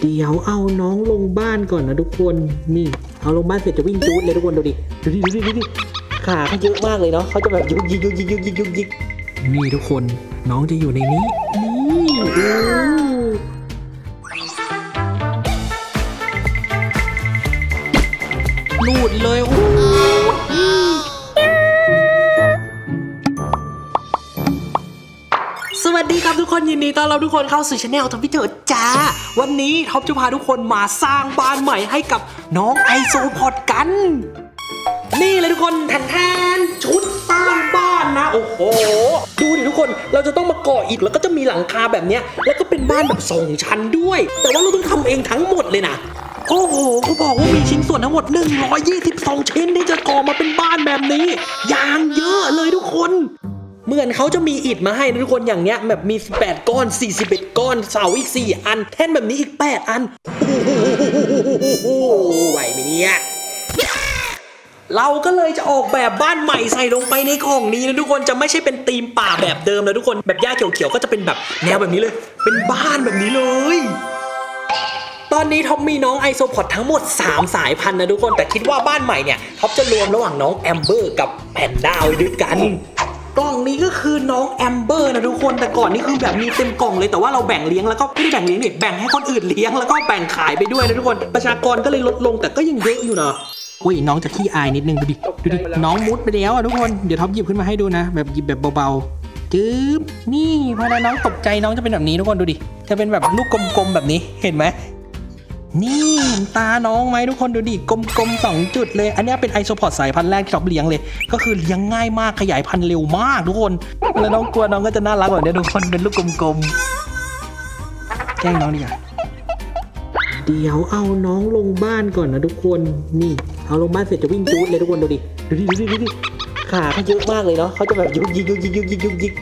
เดี๋ยวเอาน้องลงบ้านก่อนนะทุกคน นี่เอาลงบ้านเสร็จจะวิ่งจูดเลยทุกคนดูดิ ดูดิดูดิดูดิขาเขาเยอะมากเลยเนาะเขาจะแบบยุกยิกยุกยิกยุกยิกยุกยิกนี่ทุกคนน้องจะอยู่ในนี้ นี่ดูลูดเลยโอ้ ดีครับทุกคนยินดีต้อนรับทุกคนเข้าสู่ช anel ทอมพิเตอร์จ้า วันนี้ท็อปจะพาทุกคนมาสร้างบ้านใหม่ให้กับน้องไอโซพอดกัน นี่เลยทุกคนแทนแทนชุดสร้างบ้านนะ โอ้โห ดูดิทุกคนเราจะต้องมาก่ออิฐแล้วก็จะมีหลังคาแบบเนี้ย แล้วก็เป็นบ้านแบบสองชั้นด้วย แต่ว่าเราต้องทำเองทั้งหมดเลยนะโอ้โหเขาบอกว่ามีชิ้นส่วนทั้งหมด 122 ชิ้นที่จะก่อมาเป็นบ้านแบบนี้ อย่างเยอะเลยทุกคน เหมือนเขาจะมีอิฐมาให้นะทุกคนอย่างเนี้ยแบบมี 18 ก้อน 41 ก้อนเสาอีก 4 อัน แท่นแบบนี้อีก 8 อันโอ้โหไหวไหมเนี่ยเราก็เลยจะออกแบบบ้านใหม่ใส่ลงไปในกล่องนี้นะทุกคนจะไม่ใช่เป็นธีมป่าแบบเดิมนะทุกคนแบบหญ้าเขียวๆก็จะเป็นแบบแนวแบบนี้เลย เป็นบ้านแบบนี้เลยตอนนี้ท็อปมีน้อง isopod ทั้งหมด 3 สายพันธุ์นะทุกคนแต่คิดว่าบ้านใหม่เนี่ยท็อปจะรวมระหว่างน้องแอมเบอร์กับแพนด้าไว้ด้วยกัน กล่องนี้ก็คือน้องแอมเบอร์นะทุกคนแต่ก่อนนี่คือแบบมีเต็มกล่องเลยแต่ว่าเราแบ่งเลี้ยงแล้วก็ไม่ได้แบ่งเลี้ยงนี่แบ่งให้คนอื่นเลี้ยงแล้วก็แบ่งขายไปด้วยนะทุกคนประชากรก็เลยลดลงแต่ก็ยังเยอะอยู่นะอุ้ยน้องจะขี้อายนิดนึงดูดิดูดิน้องมุดไปแล้วอะทุกคนเดี๋ยวท็อปหยิบขึ้นมาให้ดูนะ แบบหยิบแบบเบาๆจึ๊บนี่พอแล้วน้องตกใจน้องจะเป็นแบบนี้ทุกคนดูดิจะเป็นแบบลูกกลมๆแบบนี้เห็นไหม นี่เห็นตาน้องไหมทุกคนดูดิกลมๆสองจุดเลย อันนี้เป็น isopod สายพันธุ์แรกที่ท็อปเลี้ยงเลย ก็คือเลี้ยงง่ายมากขยายพันธุ์เร็วมากทุกคนแล้วน้องกลัวน้องก็จะน่ารักแบบนี้ทุกคนเป็นลูกกลมๆแกล้งน้องดีกว่าเดี๋ยวเอาน้องลงบ้านก่อนนะทุกคนนี่ เอาลงบ้านเสร็จจะวิ่งจูดเลยทุกคนดูดิดูดิดูดิดูดิขาเขาเยอะมากเลยเนาะเขาจะแบบยุกยิกยุกยิกยุกยิกยุกยิก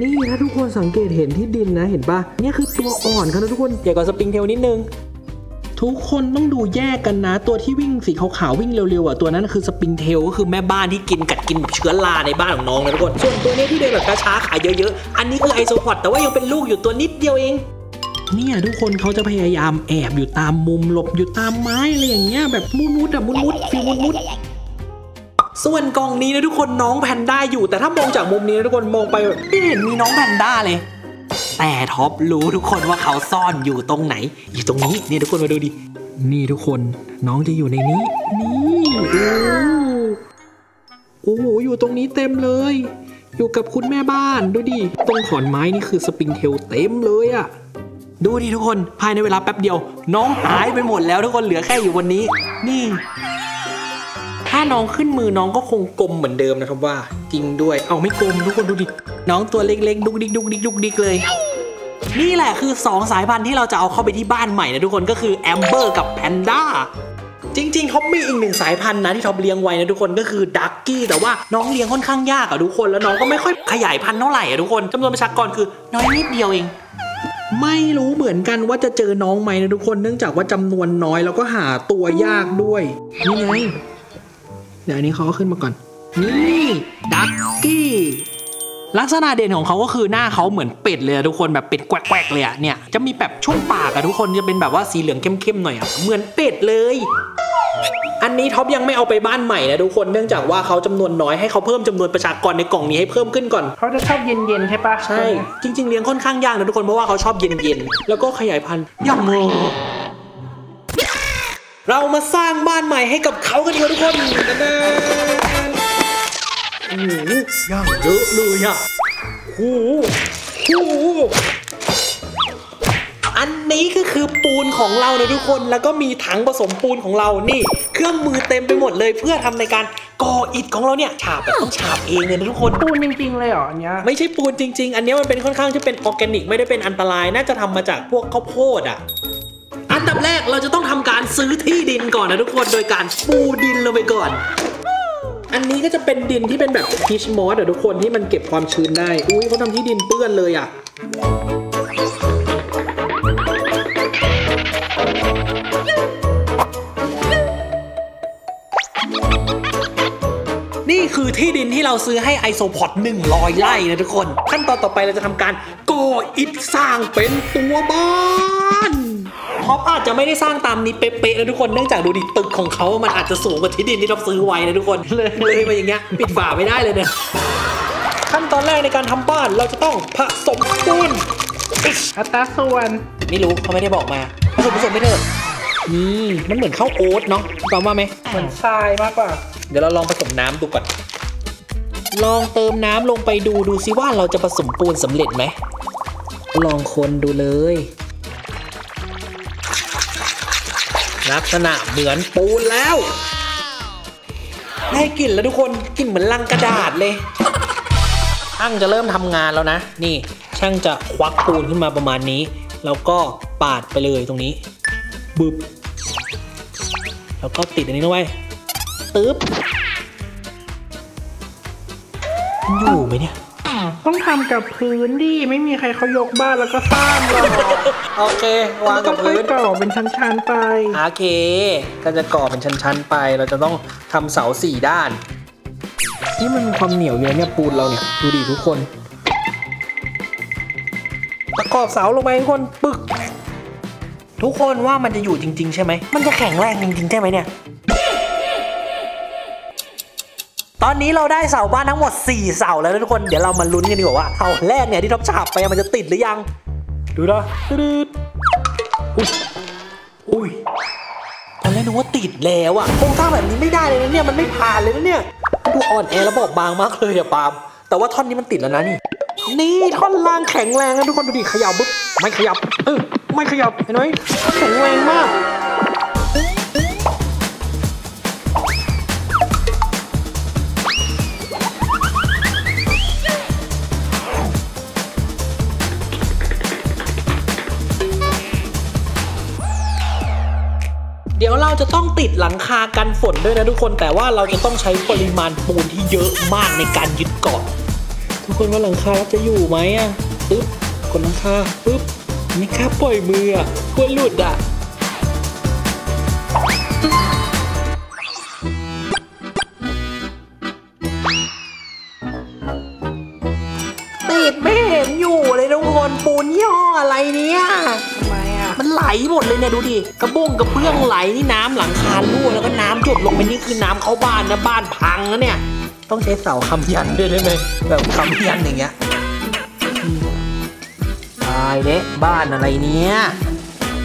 นี่ถ้าทุกคนสังเกตเห็นที่ดินนะเห็นปะเนี่ยคือตัวอ่อนเขานะทุกคนใหญ่กว่าสปริงเทลนิดนึง ทุกคนต้องดูแยกกันนะ ตัวที่วิ่งสีขาวๆวิ่งเร็วๆอะตัวนั้นคือสปริงเทลก็คือแม่บ้านที่กินกัดกินแบบเชื้อราในบ้านของน้องนะทุกคนส่วนตัวนี้ที่เดินแบบช้าๆขาเยอะๆอันนี้คือไอโซพอดแต่ว่ายังเป็นลูกอยู่ตัวนิดเดียวเองเนี่ยทุกคนเขาจะพยายามแอบอยู่ตามมุมหลบอยู่ตามไม้อะไรอย่างเงี้ยแบบมุดมุดๆอะมุดมุดๆฟิวมุดมุดส่วนกองนี้นะทุกคนน้องแพนด้าอยู่ แต่ถ้ามองจากมุมนี้นะทุกคนมองไปไม่เห็นมีน้องแพนด้าเลย แต่ท็อปรู้ทุกคนว่าเขาซ่อนอยู่ตรงไหน อยู่ตรงนี้นี่ทุกคนมาดูดิ นี่ทุกคนน้องจะอยู่ในนี้ นี่โอ้โหอยู่ตรงนี้เต็มเลย อยู่กับคุณแม่บ้านดูดิตรงขอนไม้นี่คือ springtail เต็มเลยอะดูดิทุกคนภายในเวลาแป๊บเดียว น้องหายไปหมดแล้วทุกคนเหลือแค่อยู่วันนี้ นี่ ถ้าน้องขึ้นมือน้องก็คงกลมเหมือนเดิมนะครับว่า จริงด้วย เอาไม่กลมทุกคนดูดิน้องตัวเล็กๆ ดุกดิกดุกดิกดุกดิกเลย นี่แหละคือ 2 สายพันธุ์ที่เราจะเอาเข้าไปที่บ้านใหม่นะทุกคนก็คือแอมเบอร์กับแพนด้าจริงๆท็อปมีอีกหนึ่งสายพันธุ์นะที่ท็อปเลี้ยงไว้นะทุกคนก็คือดักกี้แต่ว่าน้องเลี้ยงค่อนข้างยากอะทุกคนแล้วน้องก็ไม่ค่อยขยายพันธุ์เท่าไหร่อะทุกคนจำนวนประชากรคือน้อยนิดเดียวเองไม่รู้เหมือนกันว่าจะเจอน้องไหมนะทุกคนเนื่องจากว่าจำนวนน้อยแล้วก็หาตัวยากด้วยนี่ไงเดี๋ยวอันนี้เขาก็ขึ้นมาก่อนนี่ดักกี้ ลักษณะเด่นของเขาก็คือหน้าเขาเหมือนเป็ดเลยอะทุกคนแบบเป็ดแกวกๆเลยอะเนี่ยจะมีแบบช่วงปากอะทุกคนจะเป็นแบบว่าสีเหลืองเข้มๆหน่อยอะเหมือนเป็ดเลยอันนี้ท็อปยังไม่เอาไปบ้านใหม่นะทุกคนเนื่องจากว่าเขาจำนวนน้อยให้เขาเพิ่มจำนวนประชากรในกล่องนี้ให้เพิ่มขึ้นก่อนเขาจะชอบเย็นๆใช่ปะใช่จริง ๆเลี้ยงค่อนข้างยากนะทุกคนเพราะว่าเขาชอบเย็นๆแล้วก็ขยายพันธุ์อย่างโมเรามาสร้างบ้านใหม่ให้กับเขากันดีกว่าทุกคน โอ้โหย่างเยอะเลยอะโอ้โหโอ้โหอันนี้ก็คือปูนของเรานะทุกคนแล้วก็มีถังผสมปูนของเรานี่ เครื่องมือเต็มไปหมดเลยเพื่อทำในการก่ออิฐของเราเนี่ยฉาบแบบต้องฉาบเองเลยนะทุกคนปูนจริงๆเลยเหรออันเนี้ยไม่ใช่ปูนจริง ๆ อันเนี้ยมันเป็นค่อนข้างที่เป็นออร์แกนิกไม่ได้เป็นอันตรายน่าจะทำมาจากพวกข้าวโพดอะอันดับแรกเราจะต้องทำการซื้อที่ดินก่อนนะทุกคนโดยการปูดินลงไปก่อน อันนี้ก็จะเป็นดินที่เป็นแบบพีชมอสอะทุกคนที่มันเก็บความชื้นได้ อุ้ยเขาทำที่ดินเปื้อนเลยอะนี่คือที่ดินที่เราซื้อให้ไอโซพอด100ไร่นะทุกคน ขั้นตอนต่อไปเราจะทำการก่ออิฐสร้างเป็นตัวบ้าน ท็อปอาจจะไม่ได้สร้างตามนี้เป๊ะๆนะทุกคนเนื่องจากดูดิตึกของเขามันอาจจะสูงกว่าที่ดินที่ท็อปซื้อไว้นะทุกคนเลยเลยมาอย่างเงี้ยปิดฝาไม่ได้เลยเนี่ยขั้นตอนแรกในการทำบ้านเราจะต้องผสมปูนอัตราส่วนไม่รู้เขาไม่ได้บอกมาผสมผสมไม่เถอะนี่มันเหมือนข้าวโอ๊ตเนาะตามว่าไหมเหมือนทรายมากกว่า เดี๋ยวเราลองผสมน้ำดูก่อนลองเติมน้ำลงไปดูดูซิว่าเราจะผสมปูนสำเร็จไหมลองคนดูเลย ลักษณะเหมือนปูนแล้วได้กลิ่นแล้วทุกคนกลิ่นเหมือนลังกระดาษเลยช่างจะเริ่มทำงานแล้วนะ นี่ช่างจะควักปูนขึ้นมาประมาณนี้ แล้วก็ปาดไปเลยตรงนี้บึบแล้วก็ติดอันนี้นะไว้ยตึ๊บมันอยู่ไหมเนี่ย ต้องทำกับพื้นดิไม่มีใครเขายกบ้านแล้วก็สร้างหรอกโอเควางกับพื้นแล้วก็ค่อยก่อเป็นชั้นๆไป โอเค ก็จะก่อเป็นชั้นๆไป เราจะต้องทำเสาสี่ด้าน นี่มันมีความเหนียวเยอะเนี่ยปูนเราเนี่ย ดูดิทุกคน ประกอบเสาลงไปทุกคน ปึก ทุกคนว่ามันจะอยู่จริง ๆ ใช่ไหม มันจะแข็งแรงจริง ๆ ใช่ไหมเนี่ย ตอนนี้เราได้เสาบ้านทั้งหมด 4 เสาแล้วนะทุกคนเดี๋ยวเรามาลุ้นกันดีกว่าว่าเสาแรกเนี่ยที่ท็อปฉาบไปมันจะติดหรือยัง ดูนะตืดอุ้ยอุ้ยตอนแรกนึกว่าติดแล้วอะโครงสร้างแบบนี้ไม่ได้เลยนะเนี่ยมันไม่ผ่านเลยนะเนี่ยดูอ่อนแอและบอบบางมากเลยอะปาล์มแต่ว่าท่อนนี้มันติดแล้วนะนี่นี่ท่อนล่างแข็งแรงนะทุกคนดูดิขยับปุ๊บไม่ขยับเออไม่ขยับเห็นไหมแข็งแรงมาก เดี๋ยวเราจะต้องติดหลังคากันฝนด้วยนะทุกคนแต่ว่าเราจะต้องใช้ปริมาณปูนที่เยอะมากในการยึดเกาะทุกคนว่าหลังคาจะอยู่ไหมอะปึ๊บกดหลังคาปึ๊บไม่กล้าปล่อยมืออะกลัวหลุดอะติดไม่เห็นอยู่เลยทุกคนปูนย่ออะไรเนี่ย มอะมันไหลหมดเลยเนี่ยดูดิกระบุ้งกระเบื้องไหลนี่น้ำหลังคารั่วแล้วก็น้ำหยดลงไปนี่คือน้ำเข้าบ้านนะบ้านพังนะเนี่ย ต้องใช้เสาค้ำยันด้วยได้ไหมแบบค้ำยันอย่างเงี้ยอืมตายเละบ้านอะไรเนี่ย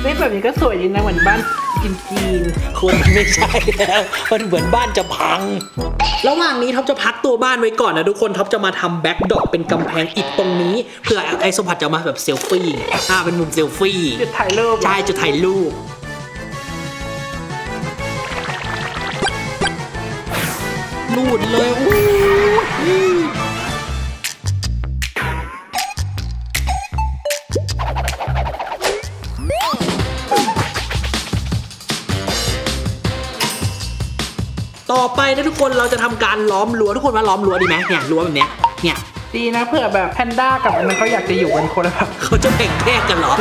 นี่แบบนี้ก็สวยดีนะเหมือนบ้าน จีนจีนคนไม่ใช่แล้วมันเหมือนบ้านจะพัง ระหว่างนี้ท็อปจะพักตัวบ้านไว้ก่อนนะทุกคนท็อปจะมาทำ backdrop เป็นกำแพงอิฐตรงนี้เผื่อ isopod จะมาแบบเซลฟี่อ่าเป็นมุมเซลฟี่ๆจุดถ่ายรูปใช่จะถ่ายรูปลูดเลยอู้ อไปนะทุกคนเราจะทำการล้อมรั้วทุกคนว่าล้อมรั้วดีไหมเนี่ยรั้วแบบเนี้ยเนี่ยดีนะเผื่อแบบแพนด้ากับอันนั้นเขาอยากจะอยู่กันคนละแบบเขาจะแบ่งแยกกันเหรอ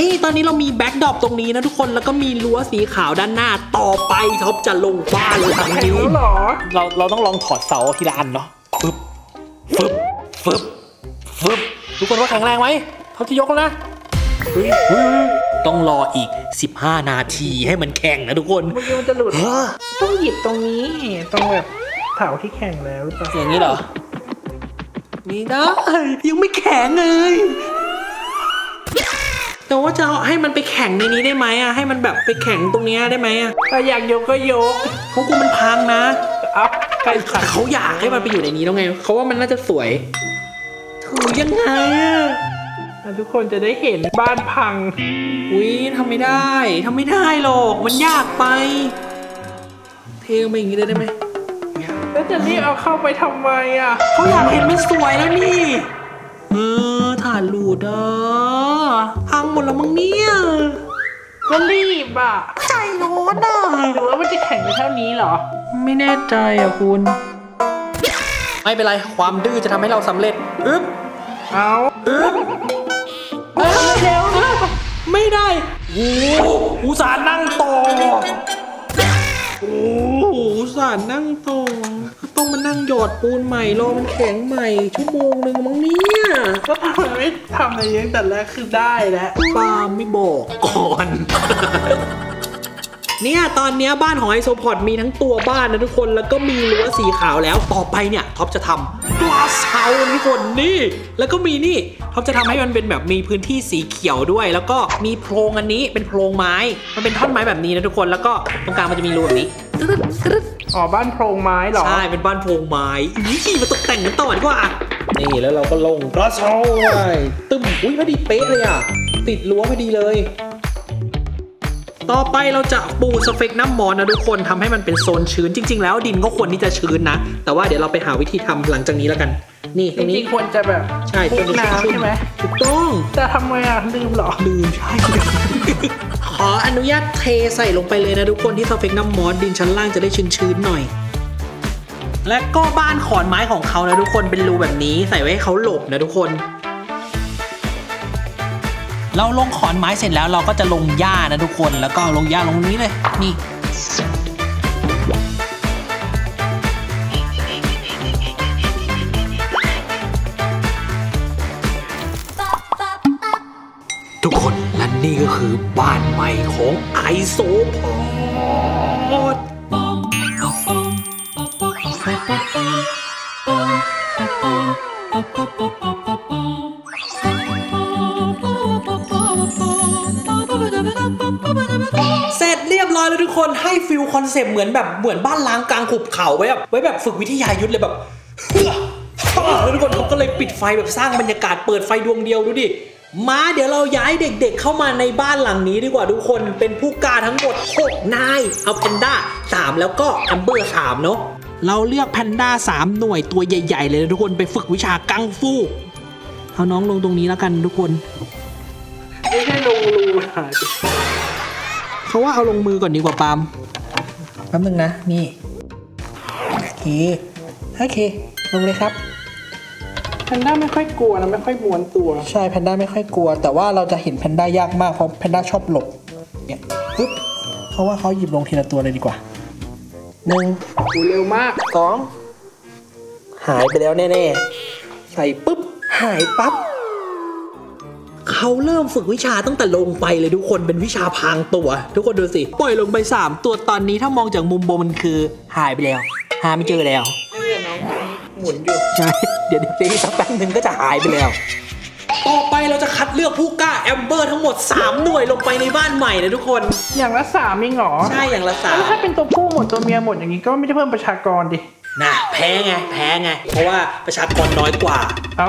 นี่ตอนนี้เรามี backdrop ตรงนี้นะทุกคนแล้วก็มีรั้วสีขาวด้านหน้าต่อไปท็อปจะลงบ้านหลังใครนี้รู้หรอเราเราต้องลองถอดเสาทีละอันเนาะฟึบฟึบฟึบฟึบทุกคนว่าแข็งแรงไหมเขาจะยกแล้วนะเฮ้ยเฮ้ย ต้องรออีก 15 นาทีให้มันแข็งนะทุกคนเมื่อกี้มันจะหลุดเฮ้อต้องหยิบตรงนี้ตรงแบบเสาที่แข็งแล้วหรือเปล่าอย่างนี้เหรอนี่ได้ยังไม่แข็งเลยแต่ว่าจะเอาให้มันไปแข่งในนี้ได้ไหมอะให้มันแบบไปแข่งตรงเนี้ยได้ไหมอะถ้าอยากยกก็ยกเขากลัวมันพังนะอัพใกล้ขัแต่ดเขาอยากให้มันไปอยู่ในนี้แล้วไงเขาว่ามันน่าจะสวยถูยังไงอะ ทุกคนจะได้เห็นบ้านพัง อุ้ยทำไม่ได้ทำไม่ได้หรอก มันยากไป เทลงไปอย่างนี้เลยได้ไหมเนี่ยแล้วจะรีบเอาเข้าไปทำไมอะเขาอยากเห็นมันสวยแล้วนี่ เออถ่านหลุดอะพังหมดแล้วมั้งเนี่ยก็รีบอะใจร้อนอะหรือว่ามันจะแข็งไปเท่านี้เหรอ ไม่แน่ใจอะคุณ ไม่เป็นไร ความดื้อจะทำให้เราสำเร็จ อึ๊บ เอา อึ๊บ เร็วเร็วไม่ได้โอ้อุตส่าห์นั่งต่อโอ้โอุตส่าห์นั่งต่อต้องมานั่งหยอดปูนใหม่รอมันแข็งใหม่ ชั่วโมงหนึ่งมั้งเนี่ยก็ทำไมไม่ทำอะไรตั้งแต่แรกคือได้แล้วปามไม่บอกก่อน เนี่ยตอนเนี้ยบ้านของไอโซพอดมีทั้งตัวบ้านนะทุกคนแล้วก็มีรั้วสีขาวแล้วต่อไปเนี่ยท็อปจะทำ glass house นะทุกคนนี่ แล้วก็มีนี่ท็อปจะทำให้มันเป็นแบบมีพื้นที่สีเขียวด้วย แล้วก็มีโพรงอันนี้เป็นโพรงไม้ มันเป็นท่อนไม้แบบนี้นะทุกคนแล้วก็ตรงกลางมันจะมีรูแบบนี้ตึ๊ดตึ๊ดตึ๊ดอ๋อบ้านโพรงไม้เหรอใช่เป็นบ้านโพรงไม้นี่มาตกแต่งกันต่อดีกว่านี่แล้วเราก็ลงกระเช้าไปตึ้มอุ้ยพอดีเป๊ะเลยอะติดรั้วพอดีเลย ต่อไปเราจะปูสเฟกน้ำมอนนะทุกคนทำให้มันเป็นโซนชื้นจริง ๆ แล้วดินก็ควรที่จะชื้นนะ แต่ว่าเดี๋ยวเราไปหาวิธีทำหลังจากนี้แล้วกัน นี่ตจรงรินี้งๆควรจะแบบใช่คลุกน้ำใช่ไหมถูกต้องแต่ทำไมอะลืมเหรอลืมใช่ขออนุญาตเทใส่ลงไปเลยนะทุกคนที่สเฟกน้ำมอสดินชั้นล่างจะได้ชื้นๆหน่อยและก็บ้านขอนไม้ของเขานะทุกคนเป็นรูแบบนี้ใส่ไว้ให้เขาหลบนะทุกคน เราลงขอนไม้เสร็จแล้วเราก็จะลงหญ้านะทุกคนแล้วก็ลงหญ้าลงนี้เลย นี่ทุกคนและนี่ก็คือบ้านใหม่ของไอโซพอด เสร็จเรียบร้อยแล้วทุกคนให้ feel concept เหมือนแบบเหมือนบ้านร้างกลางหุบเขาไว้แบบไว้แบบฝึกวิทยายุทธเลยแบบเฮ้อแล้วทุกคนเขาก็เลยปิดไฟแบบสร้างบรรยากาศเปิดไฟดวงเดียวดูดิมาเดี๋ยวเราย้ายเด็กๆเข้ามาในบ้านหลังนี้ดีกว่าทุกคนเป็นผู้กล้าทั้งหมด6นาย เอาแพนด้า 3 แล้วก็แอมเบอร์3เนาะเราเลือกแพนด้า 3 หน่วยตัวใหญ่ ๆ เลยนะทุกคนไปฝึกวิชากังฟูเอาน้องลงตรงนี้แล้วกันทุกคน ไม่ใช่ลงรูนะ เขาว่าเอาลงมือก่อนดีกว่าปาล์มแป๊บนึงนะ นี่โอเคโอเค ลงเลยครับ แพนด้าไม่ค่อยกลัวนะไม่ค่อยม้วนตัว ใช่แพนด้าไม่ค่อยกลัว แต่ว่าเราจะเห็นแพนด้ายากมากเพราะแพนด้าชอบหลบเนี่ยปึ๊บเขาว่าเขาหยิบลงทีละตัวเลยดีกว่าหนึ่งดูเร็วมากสองหายไปแล้วแน่ๆ ใส่ปุ๊บ หายปั๊บ เขาเริ่มฝึกวิชาตั้งแต่ลงไปเลยทุกคนเป็นวิชาพรางตัว ทุกคนดูสิปล่อยลงไป 3 ตัวตอนนี้ถ้ามองจากมุมบนมันคือหายไปแล้ว หาไม่เจอแล้วเพื่อนน้องหมุนอยู่ใช่เดี๋ยวเดี๋ยวอีกสักแป๊บนึงก็จะหายไปแล้วต่อไปเราจะคัดเลือกผู้กล้าแอมเบอร์ทั้งหมด 3 หน่วยลงไปในบ้านใหม่นะทุกคน อย่างละสามเองเหรอ ใช่อย่างละสามแล้วถ้าเป็นตัวผู้หมดตัวเมียหมดอย่างนี้ก็ไม่ได้เพิ่มประชากรดินะแพ้ไง แพ้ไง เพราะว่าประชากรน้อยกว่า เอา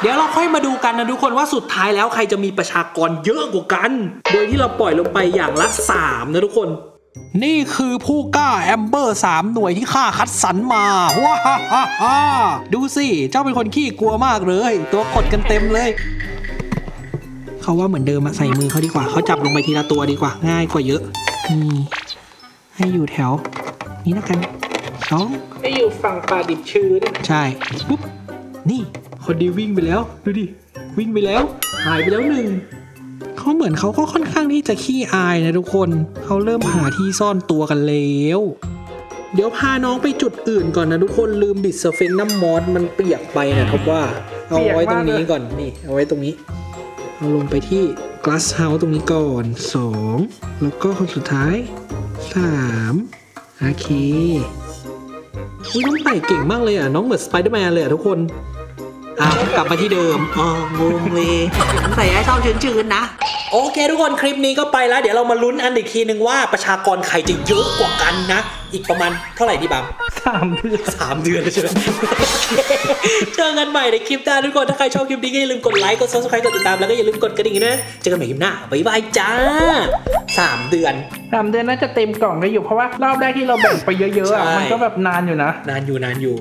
เดี๋ยวเราค่อยมาดูกันนะทุกคนว่าสุดท้ายแล้วใครจะมีประชากรเยอะกว่ากัน โดยที่เราปล่อยลงไปอย่างละ3นะทุกคน นี่คือผู้กล้าแอมเบอร์3หน่วยที่ข้าคัดสรรมาว้าฮ่าฮ่าฮ่าดูสิ เจ้าเป็นคนขี้กลัวมากเลย ตัวกดกันเต็มเลย เขาว่าเหมือนเดิมอะใส่มือเขาดีกว่า เขาจับลงไปทีละตัวดีกว่า ง่ายกว่าเยอะนี่ให้อยู่แถว นี้แล้วกันสองไออยู่ฝั่งป่าดิบชื้น ใช่ปุ๊บนี่ คนดีวิ่งไปแล้ว ดูดิ วิ่งไปแล้ว หายไปแล้วหนึ่งเขาเหมือนเขาก็ค่อนข้างที่จะขี้อายนะทุกคน เขาเริ่มหาที่ซ่อนตัวกันแล้ว เดี๋ยวพาน้องไปจุดอื่นก่อนนะทุกคนลืมดิดสเฟงน้ำมอสมันเปียกไปนะครับว่า เอาไว้ตรงนี้ก่อนนี่ เอาไว้ตรงนี้ เอาลงไปที่ glass house ตรงนี้ก่อนสองแล้วก็คนสุดท้ายสามโอเคอุ๊ยน้องไต่เก่งมากเลยอะ น้องเหมือนสไปเดอร์แมนเลยอะทุกคน อะกลับมาที่เดิมอ๋องงเลยใส่ไอ้ชอบชื้นๆนะ โอเค ทุกคนคลิปนี้ก็ไปแล้ว เดี๋ยวเรามาลุ้นอันอีกทีนึงว่าประชากรใครจะเยอะกว่ากันนะ อีกประมาณเท่าไหร่ดีบัมสามเดือนสามเดือนแล้วใช่ไหมเจอกันใหม่ในคลิปหน้าทุกคนถ้าใครชอบคลิปนี้ก็อย่าลืมกดไลค์กด subscribe กดติดตามแล้วก็อย่าลืมกดกระดิ่งนะเจอกันใหม่คลิปหน้าบ๊ายบายจ้าสามเดือนสามเดือนน่าจะเต็มกล่องได้อยู่เพราะว่ารอบแรกที่เราแบ่งไปเยอะๆอะใช่มันก็แบบนานอยู่นะ นานอยู่นานอยู่